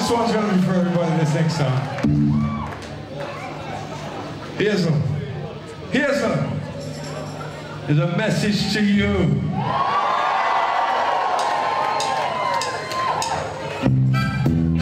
this one's gonna be for everybody, this next time. Here's a Here's a Is a message to you. Thank you.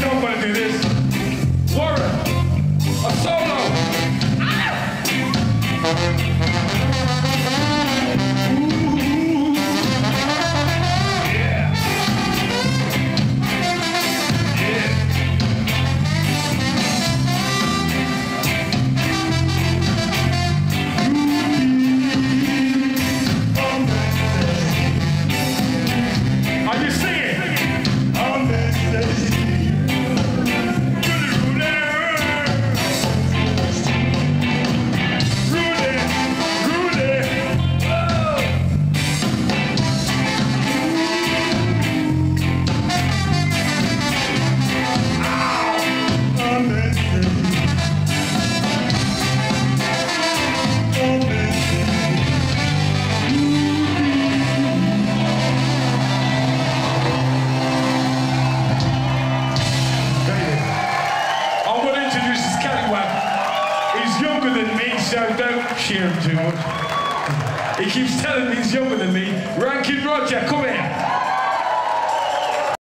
to know what it is. Warren. cheer him, He keeps telling me he's younger than me. Ranking Roger, come here.